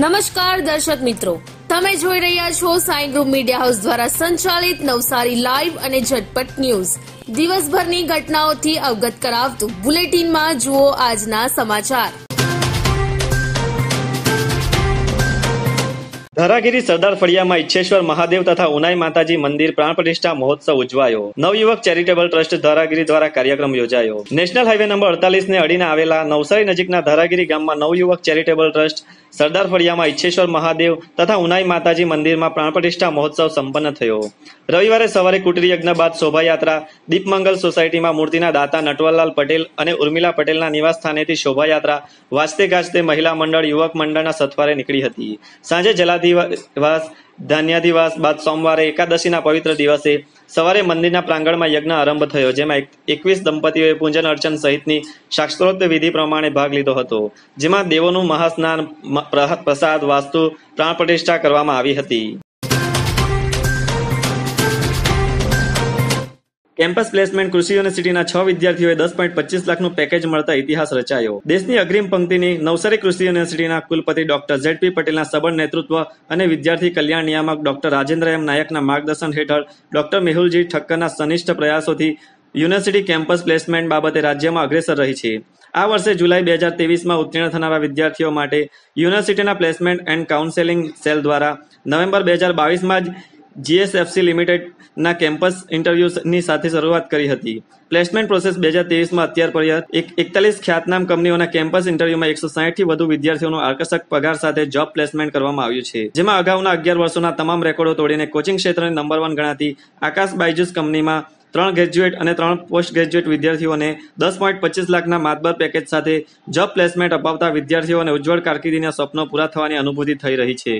નમસ્કાર દર્શક મિત્રો. તમે જોઈ રહ્યા છો સાઈ ગ્રુપ મીડિયા હાઉસ દ્વારા સંચાલિત નવસારી લાઈવ અને ઝટપટ ન્યૂઝ. દિવસભરની ઘટનાઓથી અવગત કરાવતું બુલેટિનમાં જુઓ આજના સમાચાર. ધરાગીરી સરદાર ફળિયામાં ઈચ્છેશ્વર મહાદેવ તથા ઉનાઈ માતાજી મંદિર પ્રાણ પ્રતિષ્ઠા મહોત્સવ ઉજવાયો. નવયુવક ચેરિટેબલ ટ્રસ્ટ ધારાગીરી દ્વારા કાર્યક્રમ યોજાયો. નેશનલ હાઈવે નંબર અડતાલીસ ને અડીને આવેલા નવસારી નજીકના ધારાગીરી ગામમાં નવયુવક ચેરિટેબલ ટ્રસ્ટ સરદાર ફળિયામાં ઈચ્છેશ્વર મહાદેવ તથા ઉનાઈ માતાજી મંદિરમાં પ્રાણ પ્રતિષ્ઠા મહોત્સવ સંપન્ન થયો. રવિવારે સવારે કુટરી યજ્ઞ બાદ શોભાયાત્રા, દીપમંગલ સોસાયટીમાં મૂર્તિના દાતા નટવરલાલ પટેલ અને ઉર્મિલા પટેલના નિવાસ સ્થાનેથી શોભાયાત્રા, વાજતે ગાજતે મહિલા મંડળ, યુવક મંડળના સથવારે નીકળી હતી. સાંજે જલાધિવાસ, ધાન્યાધિવાસ બાદ સોમવારે એકાદશીના પવિત્ર દિવસે સવારે મંદિરના પ્રાંગણમાં યજ્ઞ આરંભ થયો, જેમાં એકવીસ દંપતીઓએ પૂજન અર્ચન સહિતની શાસ્ત્રોક્ત વિધિ પ્રમાણે ભાગ લીધો હતો. જેમાં દેવોનું મહાસ્નાન પ્રસાદ, વાસ્તુ પ્રાણ પ્રતિષ્ઠા કરવામાં આવી હતી. કેમ્પસ પ્લેસમેન્ટ કૃષિ યુનિવર્સિટીના છ વિદ્યાર્થીઓએ દસ પોઈન્ટ પચીસ લાખનું પેકેજ મળતા ઇતિહાસ રચાયો. દેશની અગ્રીમ પંક્તિની નવસારી કૃષિ યુનિવર્સિટીના કુલપતિ ડોક્ટર ઝેડપી પટેલના સબળ નેતૃત્વ અને વિદ્યાર્થી કલ્યાણ નિયામક ડોક્ટર રાજેન્દ્ર એમ નાયકના માર્ગદર્શન હેઠળ ડોક્ટર મેહુલજી ઠક્કરના સનિષ્ઠ પ્રયાસોથી યુનિવર્સિટી કેમ્પસ પ્લેસમેન્ટ બાબતે રાજ્યમાં અગ્રેસર રહી છે. આ વર્ષે જુલાઈ બે હજાર તેવીસમાં ઉત્તીર્ણ થનારા વિદ્યાર્થીઓ માટે યુનિવર્સિટીના પ્લેસમેન્ટ એન્ડ કાઉન્સેલિંગ સેલ દ્વારા નવેમ્બર બે હજાર બાવીસમાં જ જીએસએફસી લિમિટેડના કેમ્પસ ઇન્ટરવ્યુની સાથે શરૂઆત કરી હતી. પ્લેસમેન્ટ પ્રોસેસ બે હજાર તેવીસમાં અત્યાર પર્યંત એક એકતાલીસ ખ્યાતનામ કંપનીઓના કેમ્પસ ઇન્ટરવ્યુમાં એકસો સાહીઠથી વધુ વિદ્યાર્થીઓનું આકર્ષક પગાર સાથે જોબ પ્લેસમેન્ટ કરવામાં આવ્યું છે. જેમાં અગાઉના અગિયાર વર્ષોના તમામ રેકોર્ડો તોડીને કોચિંગ ક્ષેત્રની નંબર વન ગણાતી આકાશ બાયજુસ કંપનીમાં ત્રણ ગ્રેજ્યુએટ અને ત્રણ પોસ્ટ ગ્રેજ્યુએટ વિદ્યાર્થીઓને દસ પોઈન્ટ પચીસ લાખના માતબર પેકેજ સાથે જોબ પ્લેસમેન્ટ અપાવતા વિદ્યાર્થીઓને ઉજ્જવળ કારકિર્દીના સ્વપ્નો પૂરા થવાની અનુભૂતિ થઈ રહી છે.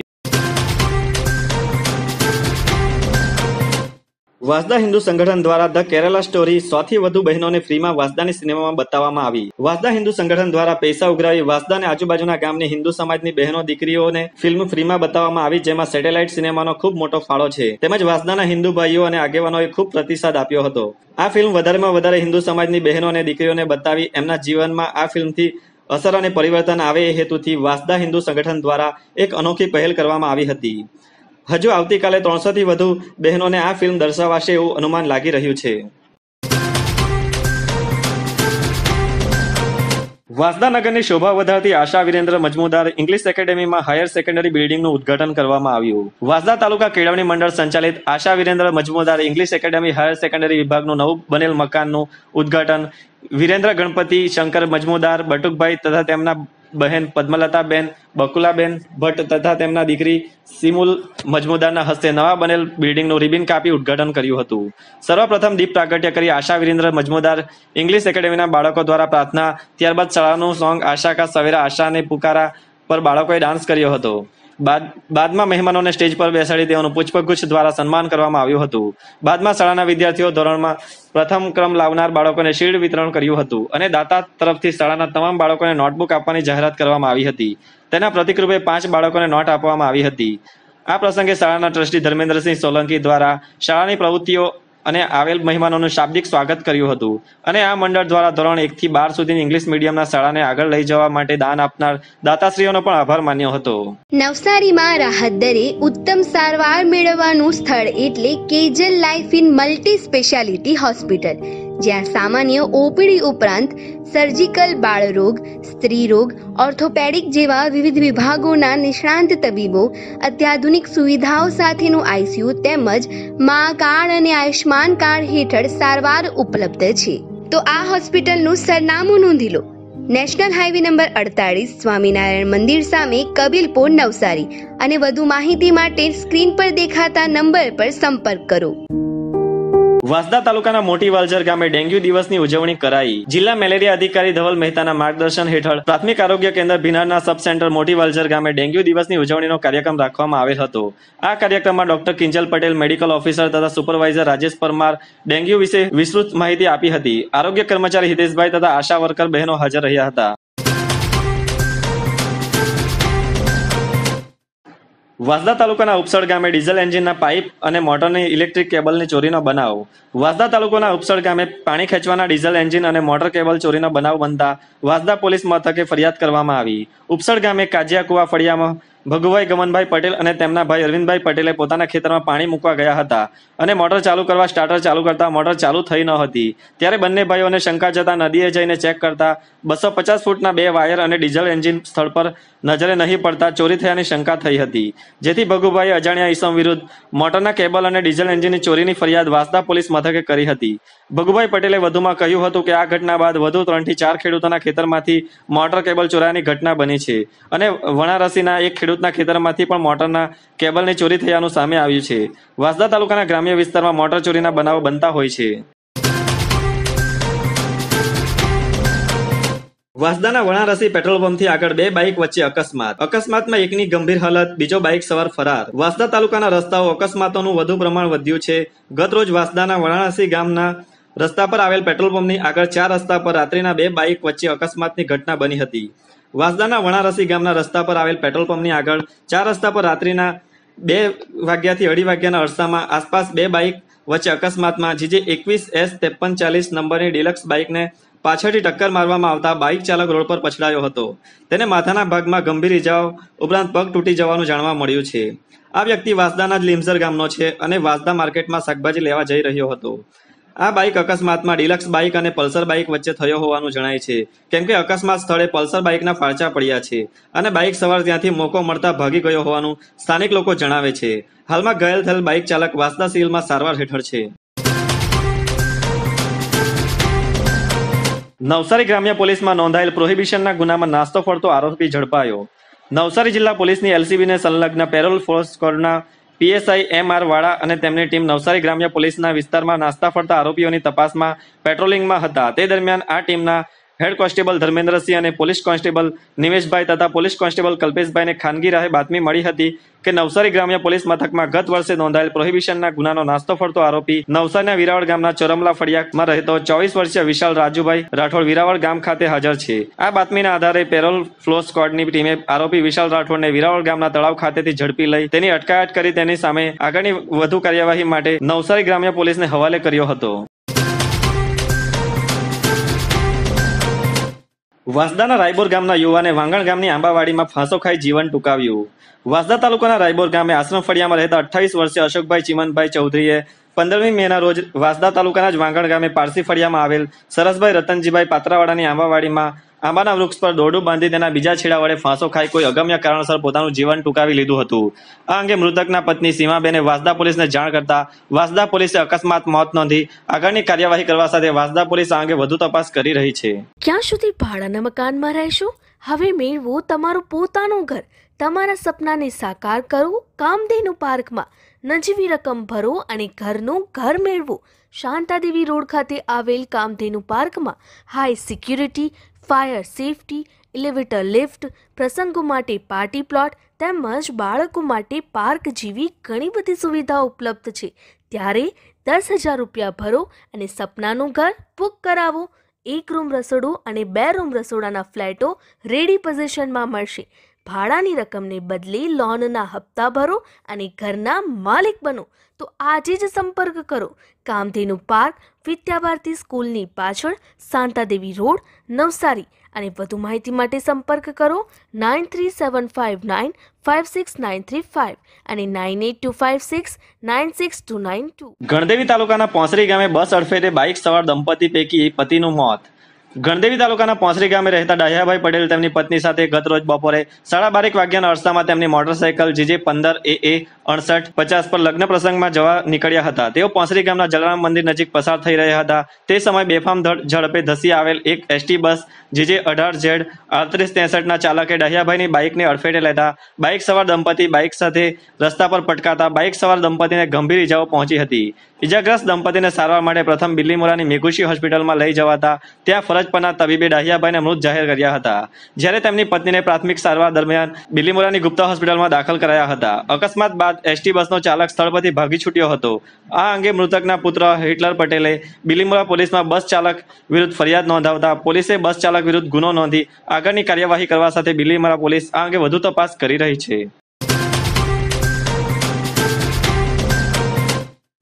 વાસદા હિન્દુ સંગઠન દ્વારા ધ કેરલા સ્ટોરી સૌથી વધુ બહેનોને ફ્રીમાં વાસદાની સિનેમામાં બતાવવામાં આવી. વાસદા હિન્દુ સંગઠન દ્વારા પૈસા ઉઘરાવી વાસદા આજુબાજુના ગામની હિન્દુ સમાજની બહેનો દીકરીઓને ફિલ્મ ફ્રીમાં બતાવવામાં આવી, જેમાં સેટેલાઇટ સિનેમાનો ખૂબ મોટો ફાળો છે. તેમજ વાસદાના હિન્દુ ભાઈઓ અને આગેવાનોએ ખૂબ પ્રતિસાદ આપ્યો હતો. આ ફિલ્મ વધારેમાં વધારે હિન્દુ સમાજની બહેનો અને દીકરીઓને બતાવી એમના જીવનમાં આ ફિલ્મથી અસર અને પરિવર્તન આવે એ હેતુથી વાસદા હિન્દુ સંગઠન દ્વારા એક અનોખી પહેલ કરવામાં આવી હતી. હજુ આવતીકાલે ત્રણસોથી વધુ બહેનોને આ ફિલ્મ દર્શાવાશે એવું અનુમાન લાગી રહ્યું છે. વાસદા નગરની શોભા વધારતી આશા વિરેન્દ્ર મજમુદાર ઇંગ્લિશ એકેડેમીમાં હાયર સેકન્ડરી બિલ્ડિંગનું ઉદઘાટન કરવામાં આવ્યું. વાસદા તાલુકા કેળવણી મંડળ સંચાલિત Asha Virendra Majmudar English academy higher secondary વિભાગનું નવું બનેલ મકાનનું ઉદ્ઘાટન વિરેન્દ્ર ગણપતિ, શંકર મજમુદાર, બટુકભાઈ તથા તેમના બહેન પદ્મલતાબેન, બકુલાબેન ભટ્ટ તથા તેમના દીકરી સિમુલ મજમુદારના હસ્તે નવા બનેલ બિલ્ડિંગનું રિબિન કાપી ઉદ્ઘાટન કર્યું હતું. સર્વપ્રથમ દીપ પ્રાગટ્ય કરી આશા વિરેન્દ્ર મજમુદાર ઇંગ્લિશ એકેડેમીના બાળકો દ્વારા પ્રાર્થના, ત્યારબાદ શાળાનું સોંગ આશા કા સવેરા આશાને પુકારા પર બાળકોએ ડાન્સ કર્યો હતો. બાદ બાદમાં મહેમાનોને સ્ટેજ પર બેસાડી તેઓનું પુષ્પગુચ્છ દ્વારા સન્માન કરવામાં આવ્યું હતું. બાદમાં શાળાના વિદ્યાર્થીઓ ધોરણમાં પ્રથમ ક્રમ લાવનાર બાળકોને શીલ્ડ વિતરણ કર્યું હતું અને દાતા તરફથી શાળાના તમામ બાળકોને નોટબુક આપવાની જાહેરાત કરવામાં આવી હતી. તેના પ્રતિકરૂપે પાંચ બાળકોને નોટ આપવામાં આવી હતી. આ પ્રસંગે શાળાના ટ્રસ્ટી ધર્મેન્દ્રસિંહ સોલંકી દ્વારા શાળાની પ્રવૃત્તિઓ અને આવેલ મહેમાનોનું શાબ્દિક સ્વાગત કર્યું હતું. અને આ મંડળ દ્વારા ધોરણ એક થી બાર સુધીની ઇંગ્લિશ મીડિયમના શાળાને આગળ લઈ જવા માટે દાન આપનાર દાતાશ્રીઓનો પણ આભાર માન્યો હતો. નવસારીમાં રાહત દરે ઉત્તમ સારવાર મેળવવાનું સ્થળ એટલે Kejal life in multi speciality hospital. જ્યાં સામાન્ય ઓપીડી ઉપરાંત સર્જિકલ બાળરોગ, સ્ત્રીરોગ ઓર્થોપેડિક જેવા વિવિધ વિભાગોના નિષ્ણાંત તબીબો, અત્યાધુનિક સુવિધાઓ સાથેનું આઈસીયુ તેમજ મા કાર્ડ અને આયુષ્માન કાર્ડ હેઠળ સારવાર ઉપલબ્ધ છે. તો આ હોસ્પિટલનું સરનામું નોંધી લો. નેશનલ હાઈવે નંબર અડતાળીસ, સ્વામિનારાયણ મંદિર સામે કબીલપુર નવસારી. અને વધુ માહિતી માટે સ્ક્રીન પર દેખાતા નંબર પર સંપર્ક કરો. વાસદા તાલુકાના મોટી વાલજર ગામે ડેન્ગ્યુ દિવસની ઉજવણી કરાઈ. જિલ્લા મેલેરિયા અધિકારી ધવલ મહેતાના માર્ગદર્શન હેઠળ પ્રાથમિક આરોગ્ય કેન્દ્ર ભીનારના સબ સેન્ટર મોટી વાલજર ગામે ડેન્ગ્યુ દિવસની ઉજવણીનો કાર્યક્રમ રાખવામાં આવેલ હતો. આ કાર્યક્રમમાં doctor Kinjal Patel, medical officer તથા સુપરવાઇઝર રાજેશ પરમાર ડેન્ગ્યુ વિશે વિસ્તૃત માહિતી આપી હતી. આરોગ્ય કર્મચારી હિતેશભાઈ તથા આશા વર્કર બહેનો હાજર રહ્યા હતા. વાસદા તાલુકાના ઉપસળ ગામે ડીઝલ એન્જિનના પાઇપ અને મોટરની ઇલેક્ટ્રિક કેબલની ચોરીનો બનાવ. વાસદા તાલુકાના ઉપસળ ગામે પાણી ખેંચવાના ડીઝલ એન્જિન અને મોટર કેબલ ચોરીનો બનાવ બનતા વાસદા પોલીસ મથકે ફરિયાદ કરવામાં આવી. ઉપસળ ગામે કાજિયાકુવા ફળિયામાં ભગુભાઈ ગમનભાઈ પટેલ અને તેમના ભાઈ અરવિંદભાઈ પટેલે પોતાના ખેતરમાં પાણી મૂકવા ગયા હતા અને મોટર ચાલુ કરવા સ્ટાર્ટર ચાલુ કરતા મોટર ચાલુ થઈ ન હતી. ત્યારે બંને ભાઈઓને શંકા જતા નદીએ જઈને ચેક કરતા બસો પચાસ ફૂટના બે વાયર અને ડીઝલ એન્જિન સ્થળ પર નજરે નહીં પડતા ચોરી થયાની શંકા થઈ હતી. જેથી ભગુભાઈ અજાણ્યા ઈસમ વિરુદ્ધ મોટરના કેબલ અને ડીઝલ એન્જિનની ચોરીની ફરિયાદ વાસદા પોલીસ મથકે કરી હતી. ભગુભાઈ પટેલે વધુમાં કહ્યું હતું કે આ ઘટના બાદ વધુ ત્રણથી ચાર ખેડૂતોના ખેતરમાંથી મોટર કેબલ ચોરાની ઘટના બની છે અને વણારસીના એક ખેડૂતના ખેતરમાંથી પણ મોટરના કેબલની ચોરી થયાનું સામે આવ્યું છે. વાસદા તાલુકાના ગ્રામ્ય વિસ્તારમાં મોટર ચોરીના બનાવો બનતા હોય છે. વાસદાના વણારસી પેટ્રોલ પંપથી આગળ બે બાઇક વચ્ચે અકસ્માત. અકસ્માતમાં એકની ગંભીર હાલત, બીજો બાઇક સવાર ફરાર. વાસદા તાલુકાના રસ્તાઓ અકસ્માતોનું વધુ પ્રમાણ વધ્યું છે. ગત રોજ વાસદાના વણારસી ગામના રસ્તા પર આવેલ પેટ્રોલ પંપની આગળ ચાર રસ્તા પર રાત્રિના બે બાઇક વચ્ચે અકસ્માતની ઘટના બની હતી. વાસદાના વણારસી ગામના રસ્તા પર આવેલ પેટ્રોલ પંપની આગળ ચાર રસ્તા પર રાત્રિના બે વાગ્યાથી અઢી વાગ્યાના અરસામાં આસપાસ બે બાઇક વચ્ચે અકસ્માતમાં જીજે એકવીસ એસ ત્રેપન ચાલીસ નંબરની ડિલક્સ બાઇકને પાછળથી ટક્કર મારવામાં આવતા બાઇક ચાલક રોડ પર પછડાયો હતો. તેને માથાના ભાગમાં ગંભીર ઇજાઓ, ઉપરાંત પગ તૂટી જવાનું જાણવા મળ્યું છે. આ વ્યક્તિ વાસદાના જ લીમસર ગામનો છે અને વાસદા માર્કેટમાં શાકભાજી લેવા જઈ રહ્યો હતો. આ બાઇક અકસ્માતમાં ડિલક્સ બાઇક અને પલ્સર બાઇક વચ્ચે થયો હોવાનું જણાય છે. કેમ કે અકસ્માત સ્થળે પલ્સર બાઇકના ફાળચા પડ્યા છે અને બાઇક સવાર ત્યાંથી મોકો મળતા ભાગી ગયો હોવાનું સ્થાનિક લોકો જણાવે છે. હાલમાં ઘાયલ થયેલ બાઇક ચાલક વાસદા સિવિલમાં સારવાર હેઠળ છે. નવસારી ગ્રામ્ય પોલીસમાં નોંધાયેલ પ્રોહિબિશનના ગુનામાં નાસ્તો ફરતો આરોપી ઝડપાયો. નવસારી જિલ્લા પોલીસની એલસીબીને સંલગ્ન પેરોલ ફોર્સ સ્કોડના પીએસઆઈ એમ આર વાળા અને તેમની ટીમ નવસારી ગ્રામ્ય પોલીસના વિસ્તારમાં નાસ્તા ફરતા આરોપીઓની તપાસમાં પેટ્રોલિંગમાં હતા. તે દરમિયાન આ ટીમના હેડ કોન્સ્ટેબલ ધર્મેન્દ્રસિંહ અને પોલીસ કોન્સ્ટેબલ નિમેશભાઈ તથા પોલીસ કોન્સ્ટેબલ કલ્પેશભાઈને ખાનગી રાહે બાતમી મળી હતી કે નવસારી ગ્રામ્ય પોલીસ મથકમાં ગત વર્ષે નોંધાયેલ પ્રોહિબિશનના ગુનાનો નાસ્તો ફરતો આરોપી નવસારીના વિરાવળ ગામના ચોરમલા ફળિયામાં રહેતો ચોવીસ વર્ષીય વિશાલ રાજુભાઈ રાઠોડ વિરાવળ ગામ ખાતે હાજર છે. આ બાતમીના આધારે પેરોલ ફ્લો સ્ક્વોડની ટીમે આરોપી વિશાલ રાઠોડને વિરાવળ ગામના તળાવ ખાતેથી ઝડપી લઈ તેની અટકાયત કરી તેની સામે આગળની વધુ કાર્યવાહી માટે નવસારી ગ્રામ્ય પોલીસને હવાલે કર્યો હતો. વાસદાના રાયબોર ગામના યુવાને વાંગણ ગામની આંબાવાડીમાં ફાંસો ખાઈ જીવન ટૂંકાવ્યું. વાસદા તાલુકાના રાયબોર ગામે આશ્રમ ફળિયામાં રહેતા અઠ્ઠાવીસ વર્ષીય અશોકભાઈ ચિમનભાઈ ચૌધરીએ પંદરમી મેના રોજ વાસદા તાલુકાના જ વાંગણ ગામે પારસી ફળિયામાં આવેલ સરસભાઈ રતનજીભાઈ પાત્રાવાડાની આંબાવાડીમાં આંબાના વૃક્ષ પર દોરડું બાંધી તેના બીજા છેડા વડે ફાંસો ખાઈ કોઈ અગમ્ય કારણસર પોતાનું જીવન ટૂંકાવી લીધું હતું. આ અંગે મૃતકના પત્ની સીમાબેને વાસદા પોલીસને જાણ કરતા વાસદા પોલીસે અકસ્માત મોત નોંધી આગળની કાર્યવાહી કરવા સાથે વાસદા પોલીસ આ અંગે વધુ તપાસ કરી રહી છે. ક્યાં સુધી ભાડાના મકાનમાં રહેશો? હવે મેળવો તમારું પોતાનું ઘર. તમારા સપનાને સાકાર કરો. કામધેનુ પાર્કમાં નજીવી રકમ ભરો અને ઘરનું ઘર મેળવો. શાંતાદેવી રોડ ખાતે આવેલ કામધેનુ પાર્કમાં high security fire safety elevator lift, પ્રસંગો માટે પાર્ટી પ્લોટ તેમજ બાળકો માટે પાર્ક જેવી ઘણી બધી સુવિધાઓ ઉપલબ્ધ છે. ત્યારે દસ હજાર રૂપિયા ભરો અને સપનાનું ઘર બુક કરાવો. એક રૂમ રસોડું અને બે રૂમ રસોડાના ફ્લેટો રેડી પોઝિશનમાં મળશે. ભાડાની રકમને બદલે લોનના હપ્તા ભરો અને ઘરના માલિક બનો. તો આજે જ સંપર્ક કરો. કામધેનુ પાર્ક, વિદ્યાભારતી સ્કૂલની પાછળ, શાંતાદેવી રોડ, નવસારી. અને વધુ માહિતી માટે સંપર્ક કરો nine three seven five nine five six nine three five અને nine eight two five six nine six two nine two. Gandevi તાલુકાના પોંસરી ગામે બસ અડફેટે બાઇક સવાર દંપતી પૈકી પતિનું મોત. ગણદેવી તાલુકાના પોંસરી ગામે રહેતા ડાહ્યાભાઈ પટેલ તેમની પત્ની સાથે ગત રોજ બપોરે સાડા બારેક વાગ્યાના અરસામાં તેમની મોટરસાયકલ જીજે પંદર એ એ અડસઠ પચાસ પર લગ્ન પ્રસંગમાં જવા નીકળ્યા હતા. તેઓ પોંસરી ગામના જલારામ મંદિર નજીક પસાર થઈ રહ્યા હતા. તે સમયે બેફામ ઝડપે ધસી આવેલ એક એસટી બસ જીજે અઢાર ઝેડ આડત્રીસ ત્રેસઠના ચાલકે ડહિયાભાઈની બાઇકને અડફેટે લેતા બાઇક સવાર દંપતી બાઇક સાથે રસ્તા પર પટકાતા બાઇક સવાર દંપતીને ગંભીર ઇજાઓ પહોંચી હતી. ઇજાગ્રસ્ત દંપતીને સારવાર માટે પ્રથમ બિલ્લીમોરાની મેઘુશી હોસ્પિટલમાં લઈ જવાતા ત્યાં ફરજ પરના તબીબે ડાહિયાભાઈને મૃત જાહેર કર્યા હતા. જ્યારે તેમની પત્નીને પ્રાથમિક સારવાર દરમિયાન બિલ્લીમોરાની ગુપ્તા હોસ્પિટલમાં દાખલ કરાયા હતા. અકસ્માત બાદ એસટી બસનો ચાલક સ્થળ પરથી ભાગી છૂટ્યો હતો. આ અંગે મૃતકના પુત્ર હિટલર પટેલે બિલીમોરા પોલીસમાં બસ ચાલક વિરુદ્ધ ફરિયાદ નોંધાવતા પોલીસે બસ ચાલક વિરુદ્ધ ગુનો નોંધી આગળની કાર્યવાહી કરવા સાથે બિલીમોરા પોલીસ આ અંગે વધુ તપાસ કરી રહી છે.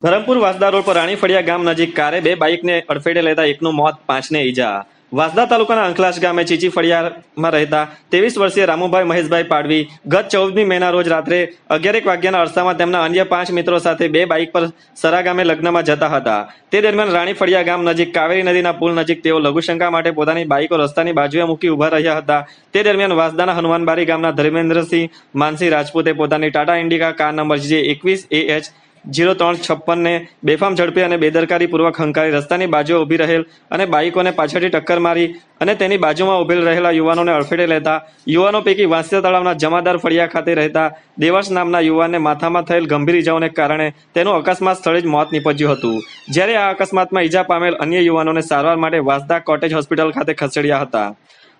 ધરમપુર વાસદા રોડ પર રાણીફળિયા ગામ નજીક કારે બે બાઇકને અડફેટે લેતા એકનું મોત, પાંચને ઈજા. વાસદા તાલુકાના અંકલાશ ગામે ચીચી ફળિયામાં રહેતા ત્રેવીસ વર્ષીય રામુભાઈ મહેશભાઈ પાડવી ગત ચૌદમી મેના રોજ રાત્રે અગિયારેક વાગ્યાના અરસામાં તેમના અન્ય પાંચ મિત્રો સાથે બે બાઇક પર સરા ગામે લગ્નમાં જતા હતા. તે દરમિયાન રાણી ફળિયા ગામ નજીક કાવેરી નદીના પુલ નજીક તેઓ લઘુશંકા માટે પોતાની બાઇકો રસ્તાની બાજુએ મૂકી ઊભા રહ્યા હતા. તે દરમિયાન વાસદાના હનુમાનબારી ગામના ધર્મેન્દ્રસિંહ માનસિંહ રાજપૂતે પોતાની ટાટા ઇન્ડિકા કાર નંબર જે એકવીસ એ એચ જીરો ત્રણ છપ્પનને બેફામ ઝડપે અને બેદરકારીપૂર્વક હંકારી રસ્તાની બાજુએ ઊભી રહેલ અને બાઇકોને પાછળથી ટક્કર મારી અને તેની બાજુમાં ઉભેલ રહેલા યુવાનોને અડફેટે લેતા યુવાનો પૈકી વાંસિયા તળાવના જમાદાર ફળિયા ખાતે રહેતા દેવાસ નામના યુવાનને માથામાં થયેલ ગંભીર ઇજાઓને કારણે તેનું અકસ્માત સ્થળે જ મોત નીપજ્યું હતું. જ્યારે આ અકસ્માતમાં ઈજા પામેલ અન્ય યુવાનોને સારવાર માટે વાંસદા કોટેજ હોસ્પિટલ ખાતે ખસેડ્યા હતા.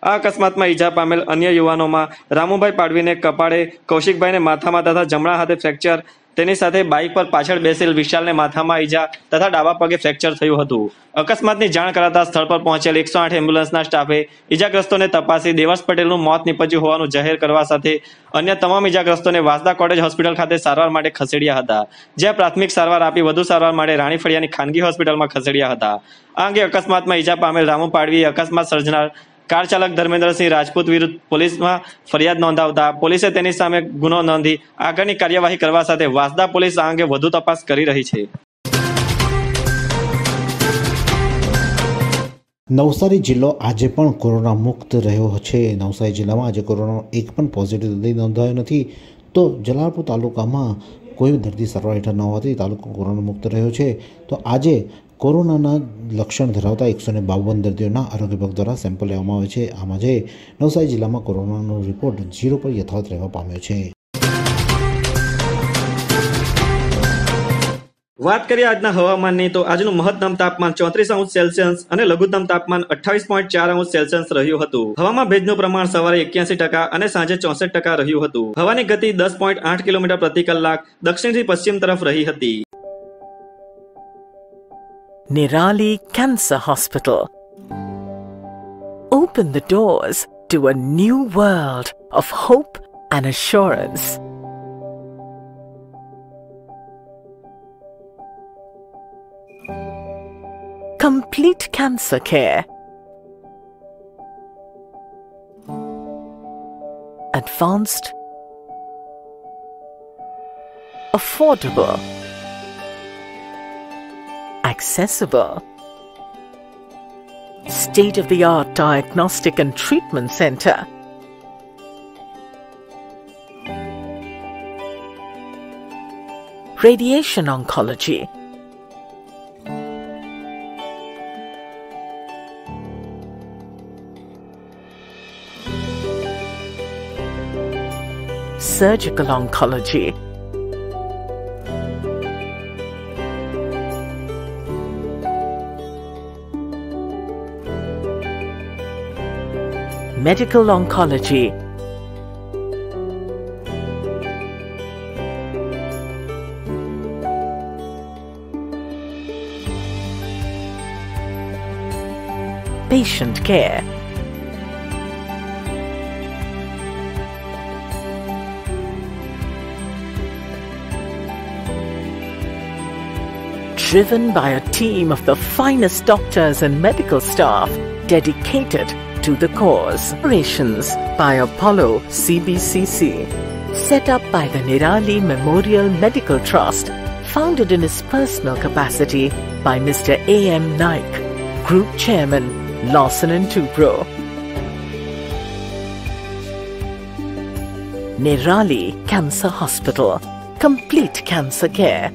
આ અકસ્માતમાં ઈજા પામેલ અન્ય યુવાનોમાં રામુભાઈ પાડવીને કપાળે, કૌશિકભાઈને માથામાં તથા જમણા હાથે ફ્રેક્ચર તેની સાથે બાઇક પર પાછળ બેસેલ વિશાલને માથામાં ઈજા તથા ડાબા પગે ફ્રેક્ચર થયું હતું. અકસ્માતની જાણ કરાતા સ્થળ પર પહોંચેલ એકસો આઠ એમ્બ્યુલન્સના સ્ટાફે ઈજાગ્રસ્તોને તપાસી દેવાસ પટેલનું મોત નીપજ્યું હોવાનું જાહેર કરવા સાથે અન્ય તમામ ઈજાગ્રસ્તોને વાસદા કોલેજ હોસ્પિટલ ખાતે સારવાર માટે ખસેડ્યા હતા, જ્યાં પ્રાથમિક સારવાર આપી વધુ સારવાર માટે રાણી ફળિયાની ખાનગી હોસ્પિટલમાં ખસેડ્યા હતા. આ અંગે અકસ્માતમાં ઈજા પામેલ રામુ પાડવી અકસ્માત સર્જનાર કાર ચાલક ધર્મેન્દ્રસિંહ રાજપૂત વિરુદ્ધ પોલીસમાં ફરિયાદ નોંધાવતા પોલીસે તેની સામે ગુનો નોંધી આગળની કાર્યવાહી કરવા સાથે વાસદા પોલીસ આ અંગે વધુ તપાસ કરી રહી છે. નવસારી જિલ્લો આજે પણ કોરોના મુક્ત રહ્યો છે. નવસારી જિલ્લામાં આજે કોરોનાનો એક પણ પોઝિટિવ દર્દી નોંધાયો નથી. તો જલાલપુર તાલુકામાં કોઈ દર્દી સારવાર હેઠળ ન હોવાથી તાલુકો કોરોના મુક્ત રહ્યો છે. તો આજે કોરોનાના લક્ષણ ધરાવતા એકસો ને બાવન દર્દીઓના આરોગ્ય વિભાગ દ્વારા સેમ્પલ લેવામાં આવે છે. આમાં જે નવસારી જિલ્લામાં કોરોનાનો રિપોર્ટ ઝીરો પર યથાવત રહેવા પામ્યો છે. વાત કરીએ આજના હવામાનની, તો આજનું મહત્તમ તાપમાન ચોત્રીસ અંશ સેલ્સિયસ અને લઘુત્તમ તાપમાન અઠ્ઠાવીસ પોઈન્ટ ચાર અંશ સેલ્સિયસ રહ્યું હતું. હવામાં ભેજનું પ્રમાણ સવારે એક્યાસી ટકા અને સાંજે ચોસઠ ટકા રહ્યું હતું. હવાની ગતિ દસ પોઈન્ટ આઠ કિલોમીટર પ્રતિ કલાક દક્ષિણથી પશ્ચિમ તરફ રહી હતી. Nirali Cancer Hospital. Open the doors to a new world of hope and assurance. Complete cancer care. Advanced. Affordable accessible. State of the art diagnostic and treatment center. Radiation oncology. Surgical oncology. Medical oncology. Patient care. Driven by a team of the finest doctors and medical staff dedicated to the cause. Operations by Apollo CBCC. Set up by the Nirali Memorial Medical Trust. Founded in his personal capacity by Mr. A.M. Naik, Group Chairman, Lawson and Tubro. Nirali Cancer Hospital. Complete cancer care